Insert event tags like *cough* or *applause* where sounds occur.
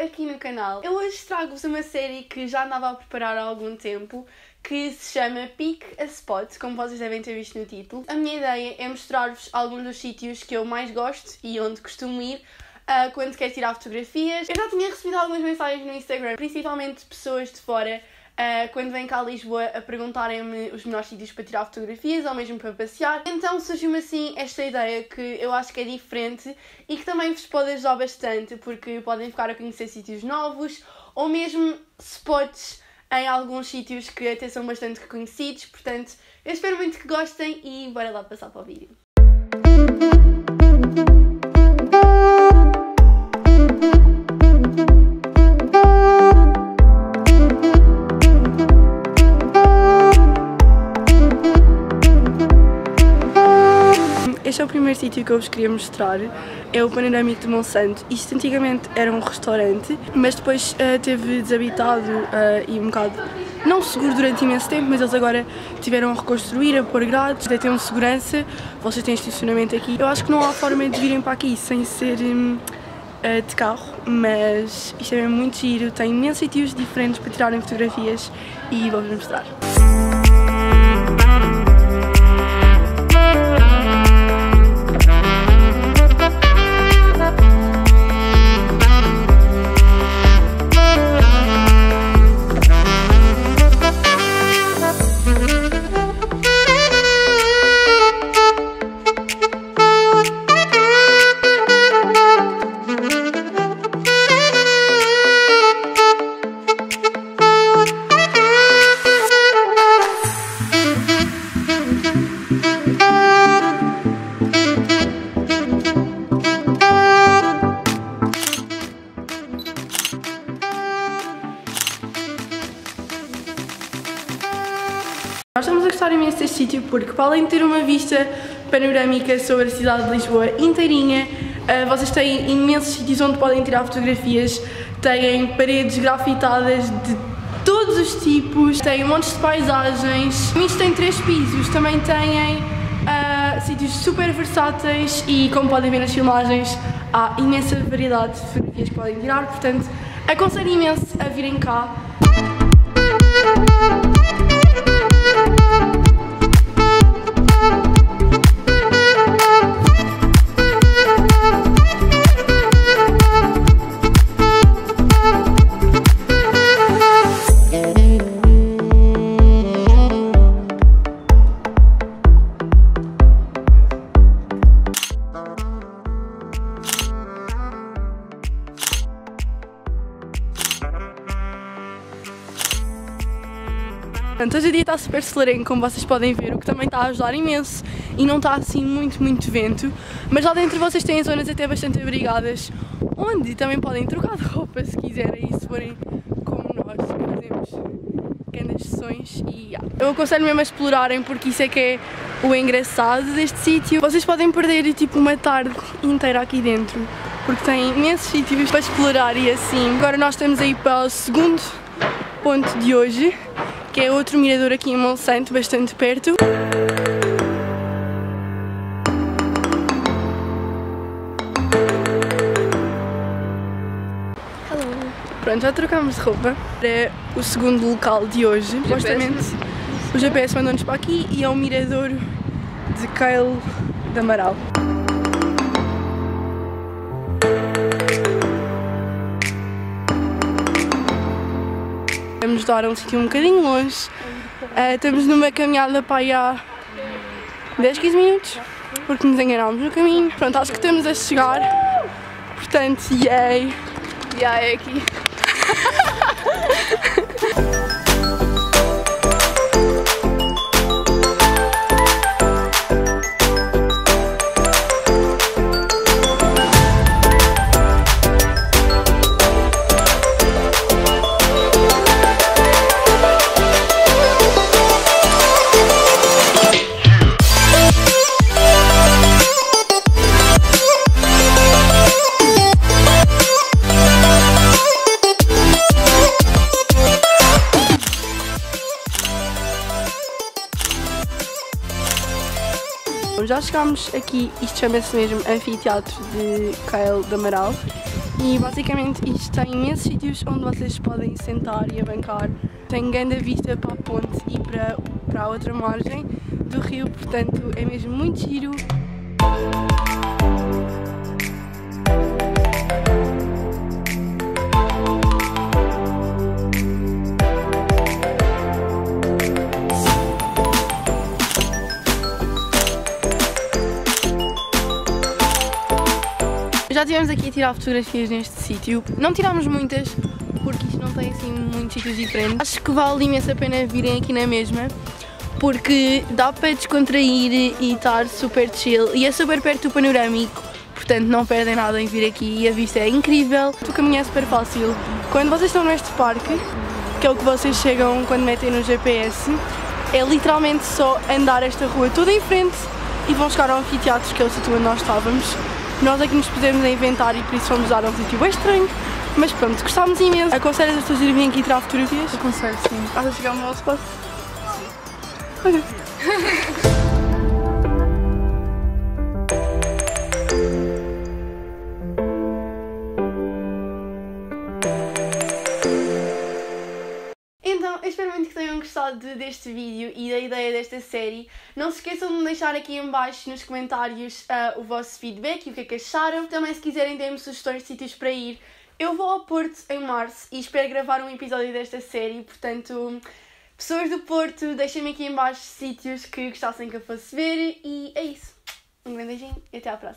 aqui no canal. Eu hoje trago-vos uma série que já andava a preparar há algum tempo, que se chama Pick a Spot, como vocês devem ter visto no título. A minha ideia é mostrar-vos alguns dos sítios que eu mais gosto e onde costumo ir uh, quando quero tirar fotografias. Eu já tinha recebido algumas mensagens no Instagram, principalmente de pessoas de fora, uh, quando vêm cá a Lisboa a perguntarem-me os melhores sítios para tirar fotografias ou mesmo para passear. Então surgiu-me assim esta ideia que eu acho que é diferente e que também vos pode ajudar bastante porque podem ficar a conhecer sítios novos ou mesmo spots em alguns sítios que até são bastante reconhecidos. Portanto, eu espero muito que gostem e bora lá passar para o vídeo. Primeiro sítio que eu vos queria mostrar, é o Panorâmico de Monsanto. Isto antigamente era um restaurante, mas depois uh, teve desabitado uh, e um bocado não seguro durante imenso tempo, mas eles agora tiveram a reconstruir, a pôr grades, até um segurança, vocês têm estacionamento aqui. Eu acho que não há forma de virem para aqui sem ser um, uh, de carro, mas isto é muito giro, tem imensos sítios diferentes para tirarem fotografias e vou-vos mostrar. Nós estamos a gostar imenso deste sítio porque, para além de ter uma vista panorâmica sobre a cidade de Lisboa inteirinha, uh, vocês têm imensos sítios onde podem tirar fotografias, têm paredes grafitadas de todos os tipos, têm montes de paisagens. Isto tem três pisos, também têm uh, sítios super versáteis e, como podem ver nas filmagens, há imensa variedade de fotografias que podem tirar, portanto, aconselho imenso a virem cá. Portanto, hoje o dia está super celerengo, como vocês podem ver, o que também está a ajudar imenso e não está assim muito, muito vento. Mas lá dentro vocês têm zonas até bastante abrigadas, onde também podem trocar de roupa se quiserem e se forem como nós, fazemos grandes sessões e yeah. Eu aconselho mesmo a explorarem porque isso é que é o engraçado deste sítio. Vocês podem perder tipo uma tarde inteira aqui dentro, porque tem imensos sítios para explorar e assim. Agora nós estamos aí para o segundo ponto de hoje, que é outro mirador aqui em Monsanto, bastante perto. Pronto, já trocámos de roupa para o segundo local de hoje. Supostamente o GPS mandou-nos para aqui e é o mirador de Kale de Amaral. Vamos dar um sítio um bocadinho longe. Uh, estamos numa caminhada para aí há 10, 15 minutos, porque nos enganámos no caminho. Pronto, acho que estamos a chegar. Portanto, yay! É aqui. Já chegámos aqui, isto chama-se mesmo Anfiteatro de Cael de Amaral E basicamente isto tem imensos sítios onde vocês podem sentar e abancar. Tem grande vista para a ponte e para, para a outra margem do rio, portanto é mesmo muito giro. Já estivemos aqui a tirar fotografias neste sítio. Não tirámos muitas, porque isto não tem assim muitos sítios diferentes. Acho que vale imensa pena virem aqui na mesma, porque dá para descontrair e estar super chill. E é super perto do panorâmico, portanto não perdem nada em vir aqui e a vista é incrível. O caminho é super fácil. Quando vocês estão neste parque, que é o que vocês chegam quando metem no GPS, é literalmente só andar esta rua toda em frente e vão chegar ao anfiteatro, que é o sítio onde nós estávamos. Nós aqui nos pusemos a inventar e por isso fomos dar um sítio bem estranho. Mas pronto, gostámos imenso. Aconselhas as pessoas a irem aqui tirar fotografias? Aconselho, sim. Estás a chegar ao meu spot? Sim. *laughs* muito que tenham gostado deste vídeo e da ideia desta série. Não se esqueçam de deixar aqui em baixo nos comentários uh, o vosso feedback e o que é que acharam. Também se quiserem terem sugestões de sítios para ir, eu vou ao Porto em março e espero gravar um episódio desta série, portanto, pessoas do Porto, deixem-me aqui em baixo sítios que gostassem que eu fosse ver e é isso. Um grande beijinho e até à próxima.